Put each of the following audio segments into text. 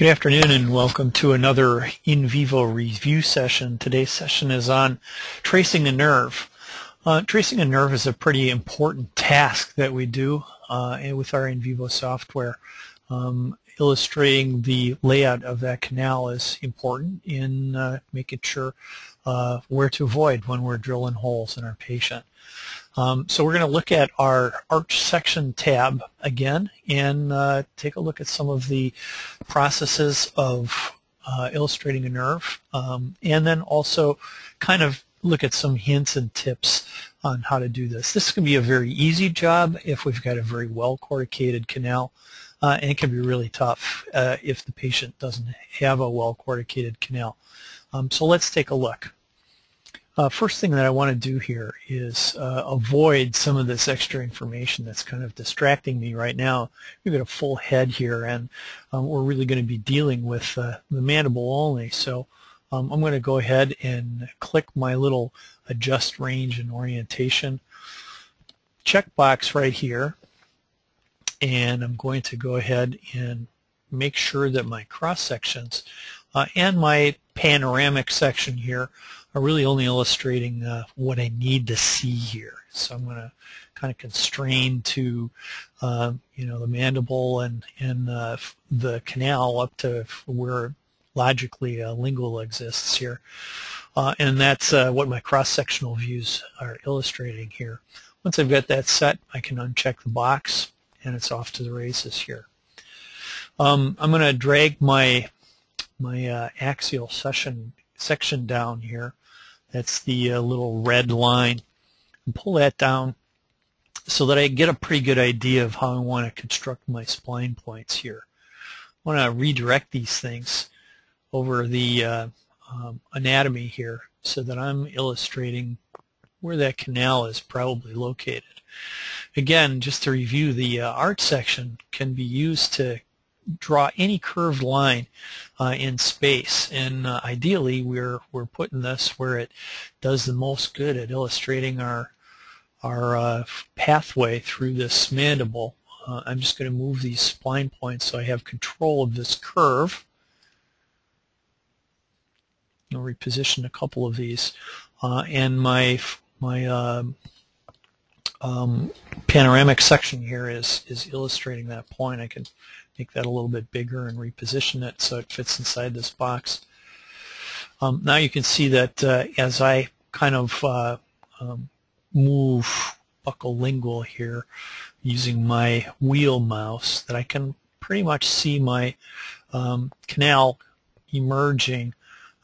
Good afternoon and welcome to another InVivo review session. Today's session is on tracing a nerve. Uh, tracing a nerve is a pretty important task that we do uh, with our InVivo software. Um, illustrating the layout of that canal is important in uh, making sure uh, where to avoid when we're drilling holes in our patient. Um, so we're going to look at our arch section tab again and uh, take a look at some of the processes of uh, illustrating a nerve um, and then also kind of look at some hints and tips on how to do this. This can be a very easy job if we've got a very well corticated canal uh, and it can be really tough uh, if the patient doesn't have a well corticated canal. Um, so let's take a look. Uh, first thing that I want to do here is uh, avoid some of this extra information that's kind of distracting me right now. We've got a full head here and um, we're really going to be dealing with uh, the mandible only. So um, I'm going to go ahead and click my little adjust range and orientation checkbox right here and I'm going to go ahead and make sure that my cross sections uh, and my panoramic section here are really only illustrating uh, what I need to see here. So I'm going to kind of constrain to, uh, you know, the mandible and, and uh, the canal up to where logically a lingual exists here. Uh, and that's uh, what my cross-sectional views are illustrating here. Once I've got that set, I can uncheck the box and it's off to the races here. Um, I'm going to drag my my uh, axial section section down here that's the uh, little red line. And pull that down so that I get a pretty good idea of how I want to construct my spline points here. I want to redirect these things over the uh, um, anatomy here so that I'm illustrating where that canal is probably located. Again, just to review, the uh, arch section can be used to draw any curved line uh, in space. And uh, ideally, we're we're putting this where it does the most good at illustrating our our uh, pathway through this mandible. Uh, I'm just going to move these spline points so I have control of this curve. I'll reposition a couple of these, uh, and my my um, um, panoramic section here is is illustrating that point. I can make that a little bit bigger and reposition it so it fits inside this box. Um, now you can see that uh, as I kind of uh, um, move buccal lingual here using my wheel mouse that I can pretty much see my um, canal emerging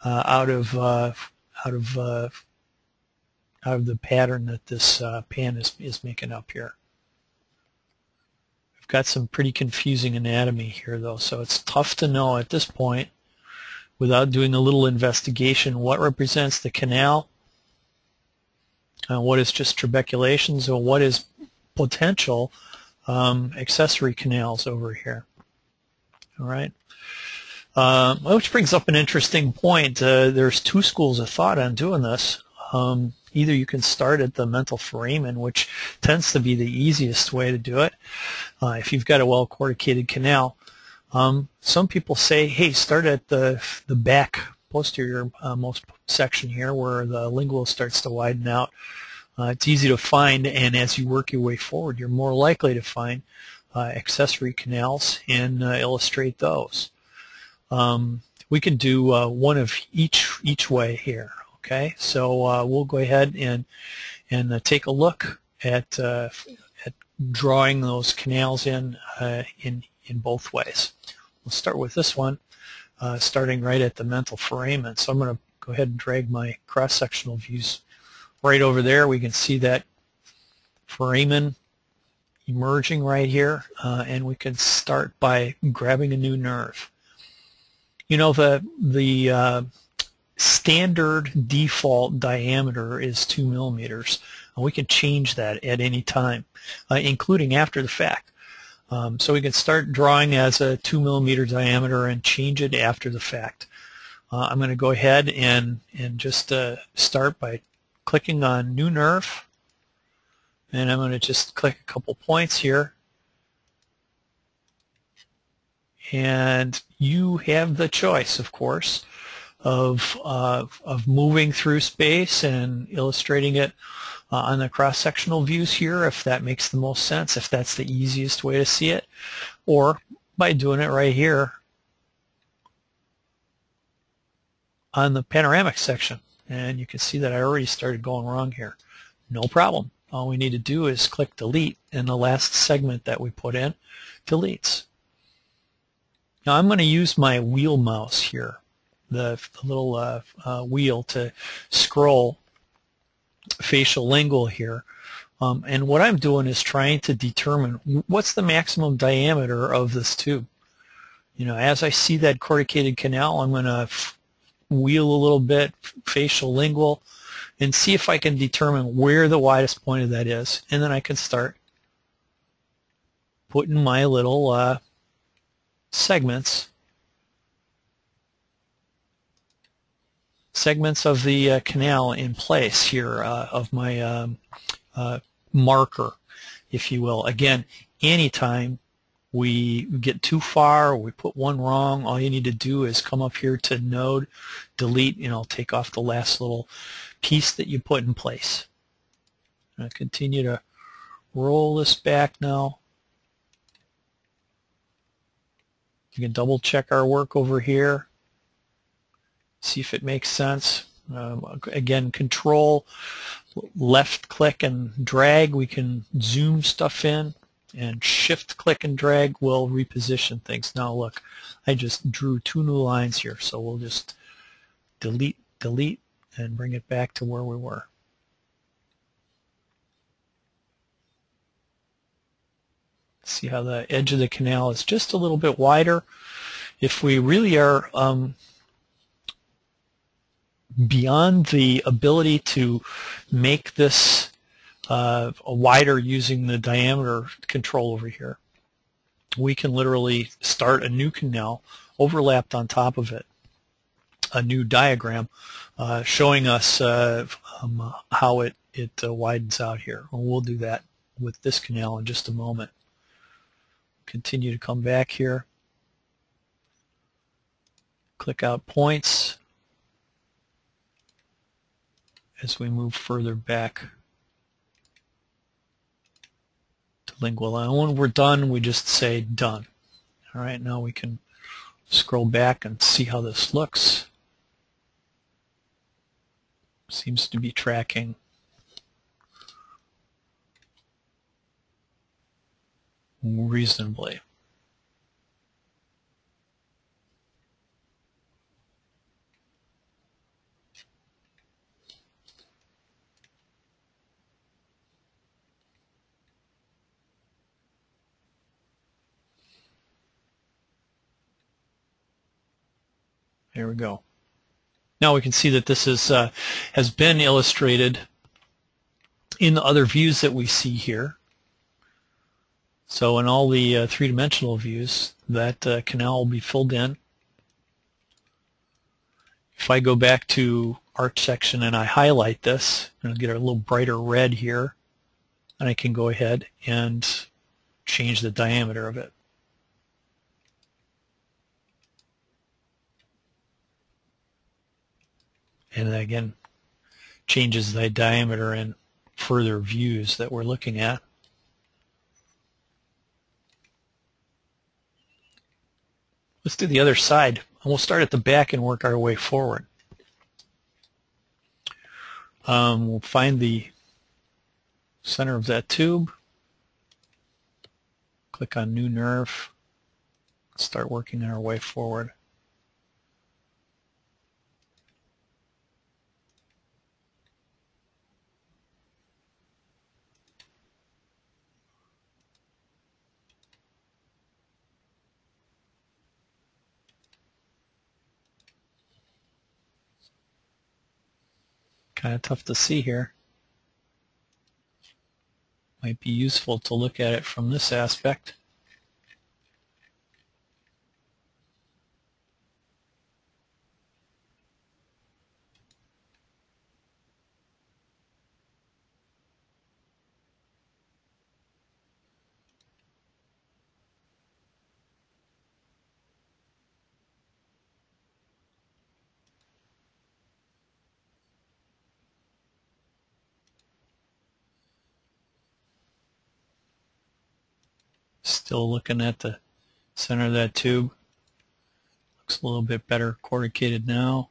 uh, out of uh, out of uh, out of the pattern that this uh, pan is, is making up here. Got some pretty confusing anatomy here though, so it's tough to know at this point without doing a little investigation what represents the canal, uh, what is just trabeculations, or what is potential um, accessory canals over here. All right. Uh, which brings up an interesting point. Uh, there's two schools of thought on doing this. Um, either you can start at the mental foramen, which tends to be the easiest way to do it uh, if you've got a well corticated canal. Um, some people say, hey, start at the, the back posterior uh, most section here where the lingual starts to widen out. Uh, it's easy to find, and as you work your way forward, you're more likely to find uh, accessory canals and uh, illustrate those. Um, we can do uh, one of each each way here. Okay, so uh, we'll go ahead and and uh, take a look at uh, at drawing those canals in uh, in in both ways. We'll start with this one, uh, starting right at the mental foramen. So I'm going to go ahead and drag my cross-sectional views right over there. We can see that foramen emerging right here, uh, and we can start by grabbing a new nerve. You know the the standard default diameter is 2 millimeters. And we can change that at any time, uh, including after the fact. Um, so we can start drawing as a 2 millimeter diameter and change it after the fact. Uh, I'm going to go ahead and, and just uh, start by clicking on New Nerve. And I'm going to just click a couple points here. and you have the choice, of course, of, uh, of moving through space and illustrating it uh, on the cross-sectional views here if that makes the most sense, if that's the easiest way to see it, or by doing it right here on the panoramic section. And you can see that I already started going wrong here. No problem. All we need to do is click delete and the last segment that we put in deletes. Now I'm going to use my wheel mouse here, the, the little uh, uh, wheel to scroll facial lingual here. Um, and what I'm doing is trying to determine what's the maximum diameter of this tube. You know, as I see that corticated canal, I'm going to wheel a little bit, facial lingual, and see if I can determine where the widest point of that is. And then I can start putting my little uh, segments segments of the uh, canal in place here uh, of my um, uh, marker, if you will. Again, anytime we get too far, we put one wrong, all you need to do is come up here to node, delete, and I'll take off the last little piece that you put in place. i continue to roll this back now. You can double check our work over here, see if it makes sense. Um, again, control, left click and drag, we can zoom stuff in and shift click and drag will reposition things. Now look, I just drew two new lines here, so we'll just delete, delete, and bring it back to where we were. See how the edge of the canal is just a little bit wider. If we really are um, beyond the ability to make this uh, wider using the diameter control over here. We can literally start a new canal overlapped on top of it, a new diagram uh, showing us uh, um, how it, it uh, widens out here. And we'll do that with this canal in just a moment. Continue to come back here. Click out points as we move further back to lingual. And when we're done, we just say done. All right, now we can scroll back and see how this looks. Seems to be tracking reasonably. There we go. Now we can see that this is uh, has been illustrated in the other views that we see here. So in all the uh, three-dimensional views, that uh, canal will be filled in. If I go back to arch section and I highlight this, and I'll get a little brighter red here, and I can go ahead and change the diameter of it. And again changes the diameter in further views that we're looking at. Let's do the other side. And we'll start at the back and work our way forward. Um, we'll find the center of that tube. Click on New Nerve. Start working our way forward. Kind of tough to see here. Might be useful to look at it from this aspect. Still looking at the center of that tube. Looks a little bit better corticated now.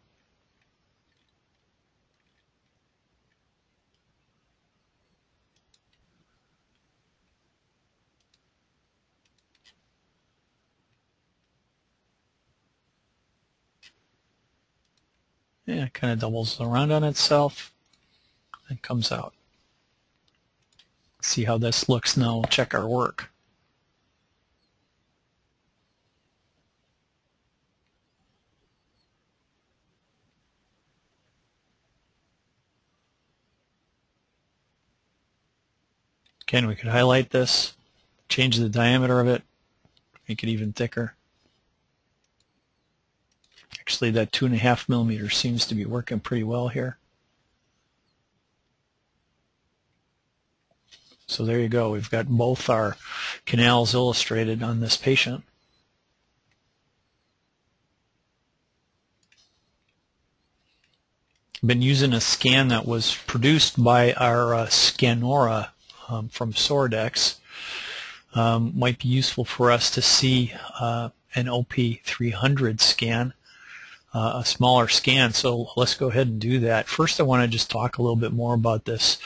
Yeah, it kind of doubles around on itself and comes out. See how this looks now. Check our work. Again, we could highlight this, change the diameter of it, make it even thicker. Actually, that two and a half millimeter seems to be working pretty well here. So there you go. We've got both our canals illustrated on this patient. Been using a scan that was produced by our uh, Scanora um, from Soredex Um, might be useful for us to see uh, an OP300 scan, uh, a smaller scan. So let's go ahead and do that. First, I want to just talk a little bit more about this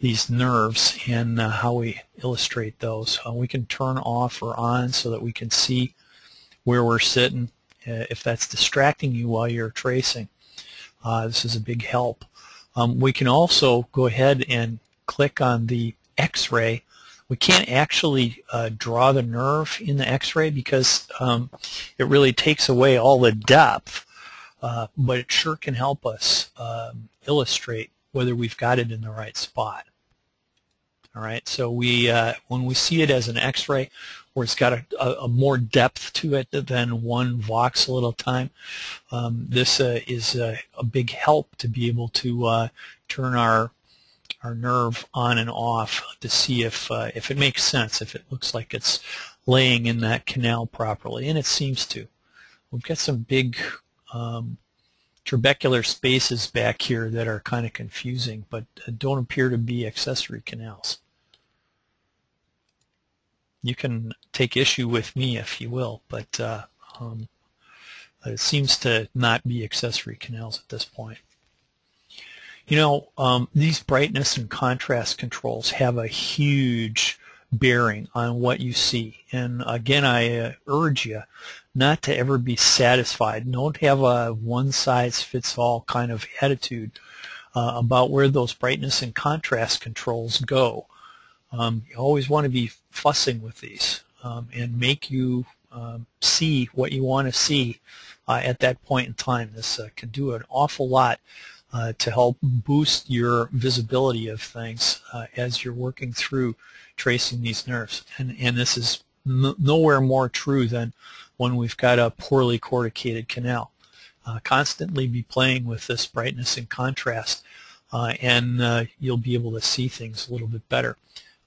these nerves and uh, how we illustrate those. Uh, we can turn off or on so that we can see where we're sitting uh, if that's distracting you while you're tracing. Uh, this is a big help. Um, we can also go ahead and click on the x-ray. We can't actually uh, draw the nerve in the x-ray because um, it really takes away all the depth, uh, but it sure can help us um, illustrate whether we've got it in the right spot. All right, so we uh, when we see it as an X-ray, where it's got a, a, a, more depth to it than one voxel at a time, um, this uh, is a, a, big help to be able to uh, turn our our nerve on and off to see if uh, if it makes sense, if it looks like it's laying in that canal properly, and it seems to. We've got some big um, trabecular spaces back here that are kind of confusing, but don't appear to be accessory canals. You can take issue with me if you will, but uh, um, it seems to not be accessory canals at this point. You know, um, these brightness and contrast controls have a huge bearing on what you see. And again, I uh, urge you not to ever be satisfied. Don't have a one-size-fits-all kind of attitude uh, about where those brightness and contrast controls go. Um, you always want to be fussing with these um, and make you um, see what you want to see uh, at that point in time. This uh, can do an awful lot uh, to help boost your visibility of things uh, as you're working through tracing these nerves. And, and this is nowhere more true than when we've got a poorly corticated canal. Uh, constantly be playing with this brightness and contrast uh, and uh, you'll be able to see things a little bit better.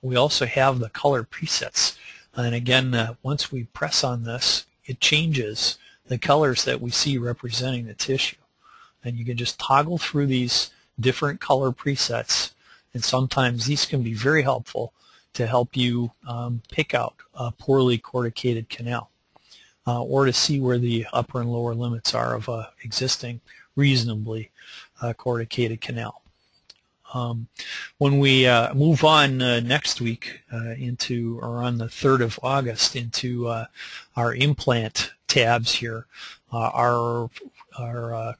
We also have the color presets and again uh, once we press on this it changes the colors that we see representing the tissue and you can just toggle through these different color presets and sometimes these can be very helpful to help you um, pick out a poorly corticated canal uh, or to see where the upper and lower limits are of a existing reasonably uh, corticated canal. Um, when we uh, move on uh, next week uh, into, or on the 3rd of August, into uh, our implant tabs here, our, our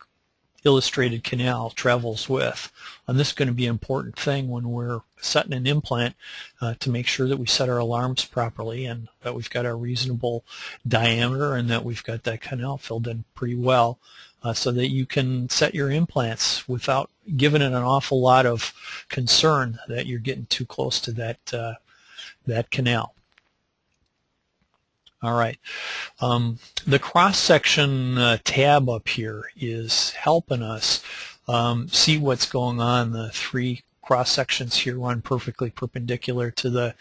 illustrated canal travels with. And this is going to be an important thing when we're setting an implant uh, to make sure that we set our alarms properly and that we've got a reasonable diameter and that we've got that canal filled in pretty well uh, so that you can set your implants without giving it an awful lot of concern that you're getting too close to that, uh, that canal. All right. Um, the cross-section uh, tab up here is helping us um, see what's going on. The three cross sections here run perfectly perpendicular to the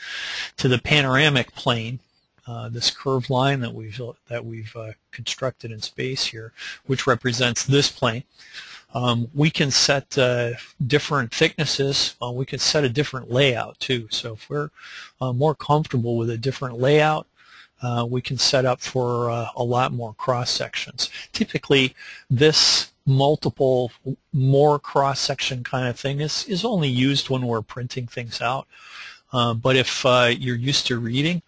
to the panoramic plane. Uh, this curved line that we've that we've uh, constructed in space here, which represents this plane. Um, we can set uh, different thicknesses. we can set a different layout too. So if we're uh, more comfortable with a different layout, uh, we can set up for uh, a lot more cross sections. Typically, this multiple more cross section kind of thing is, is only used when we're printing things out. Uh, but if uh, you're used to reading,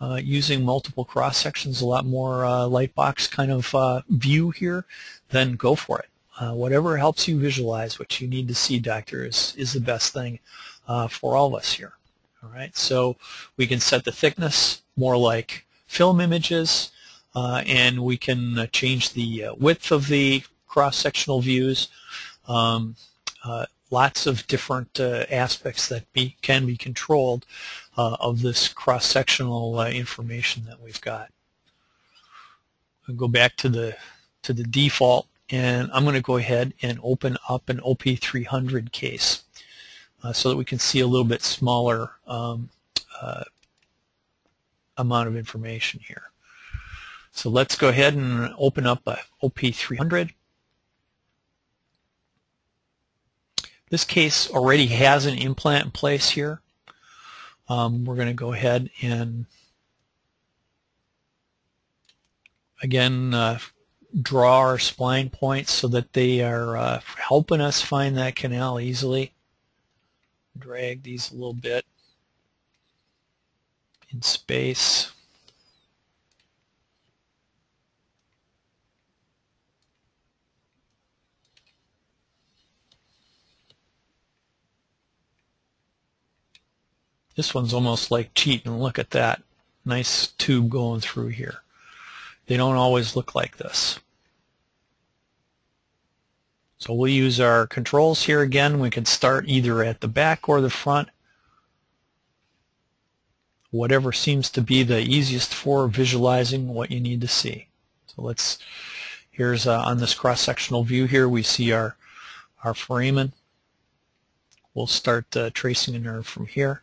uh, using multiple cross sections, a lot more uh, lightbox kind of uh, view here, then go for it. Uh, whatever helps you visualize what you need to see, doctor, is, is the best thing for all of us here. All right, so we can set the thickness more like film images, and we can change the width of the cross-sectional views. Um, lots of different uh, aspects that be, can be controlled uh, of this cross-sectional uh, information that we've got. I'll go back to the to the default and I'm going to go ahead and open up an OP300 case uh, so that we can see a little bit smaller um, uh, amount of information here. So let's go ahead and open up a OP300 This case already has an implant in place here. Um, we're going to go ahead and again uh, draw our spline points so that they are uh, helping us find that canal easily. Drag these a little bit in space. This one's almost like cheating. Look at that. Nice tube going through here. They don't always look like this. So we'll use our controls here again. We can start either at the back or the front. Whatever seems to be the easiest for visualizing what you need to see. So let's, here's uh, on this cross-sectional view here, we see our, our foramen. We'll start uh, tracing a nerve from here.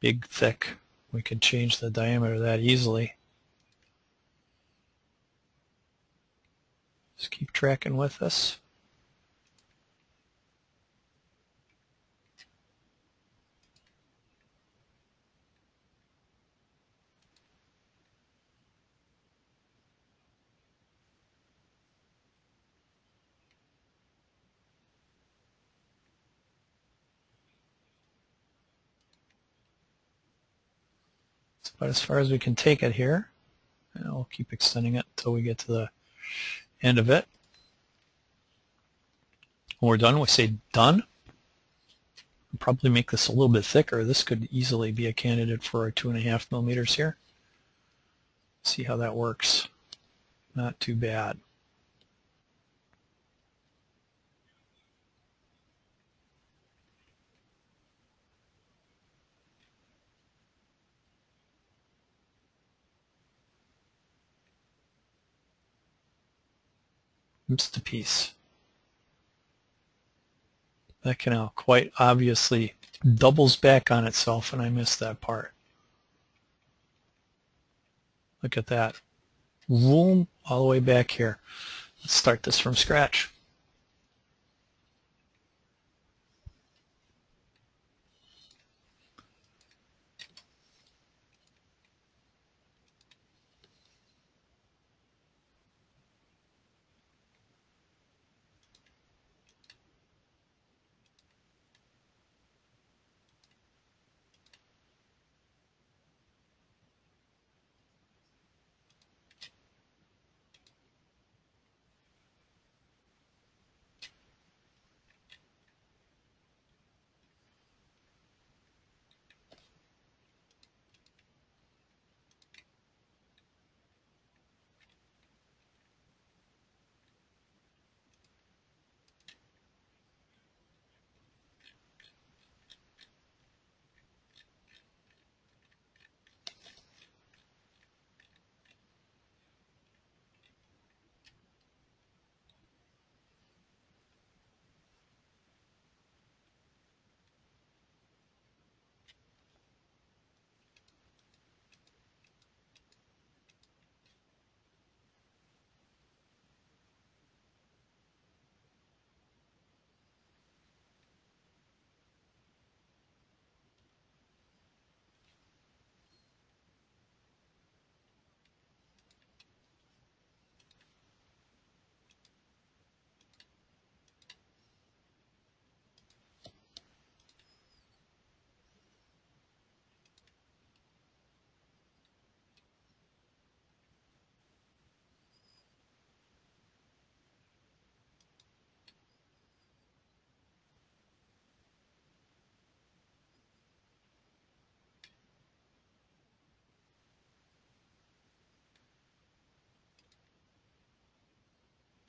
Big, thick. We could change the diameter that easily. Just keep tracking with us. About as far as we can take it here. And we'll keep extending it until we get to the end of it. When we're done, we say done. We'll probably make this a little bit thicker. This could easily be a candidate for our two and a half millimeters here. See how that works. Not too bad. Missed a piece. That canal quite obviously doubles back on itself and I missed that part. Look at that. Boom, all the way back here. Let's start this from scratch.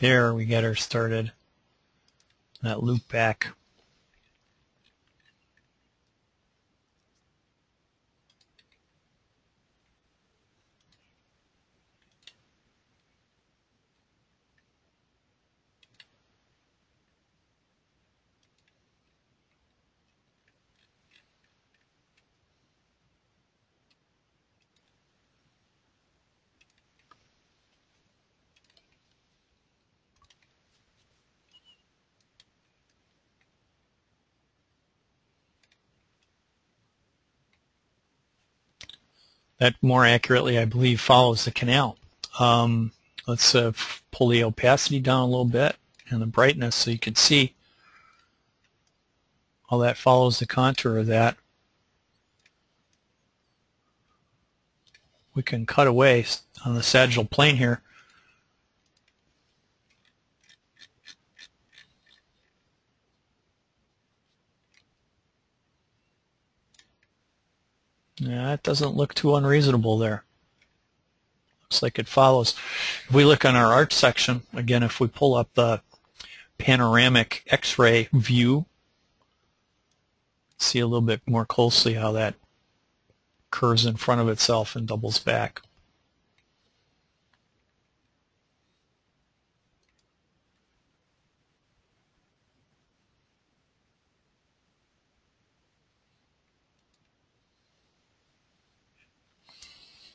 There, we get her started. That loop back. That more accurately, I believe, follows the canal. Um, let's uh, pull the opacity down a little bit and the brightness so you can see how that follows the contour of that. We can cut away on the sagittal plane here Yeah, it doesn't look too unreasonable there. Looks like it follows. If we look on our arch section, again, if we pull up the panoramic x-ray view, see a little bit more closely how that curves in front of itself and doubles back.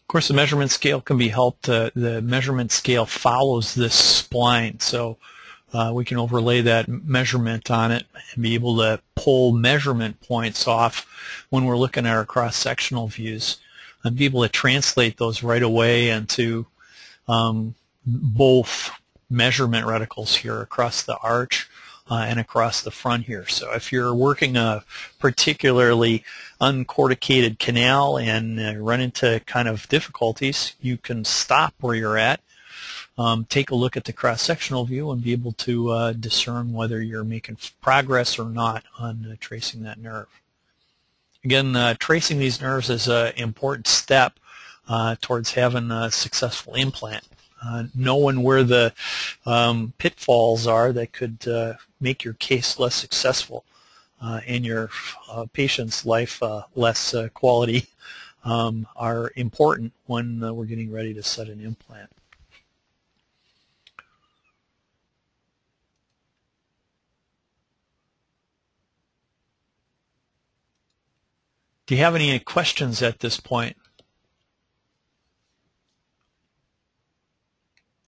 Of course, the measurement scale can be helped. Uh, the measurement scale follows this spline, so uh, we can overlay that measurement on it and be able to pull measurement points off when we're looking at our cross-sectional views and be able to translate those right away into um, both measurement reticles here across the arch uh, and across the front here. So if you're working a particularly uncorticated canal and uh, run into kind of difficulties, you can stop where you're at, um, take a look at the cross-sectional view and be able to uh, discern whether you're making progress or not on uh, tracing that nerve. Again, uh, tracing these nerves is an important step uh, towards having a successful implant uh, knowing where the um, pitfalls are that could uh, make your case less successful uh, and your uh, patient's life uh, less uh, quality um, are important when we're getting ready to set an implant. Do you have any questions at this point?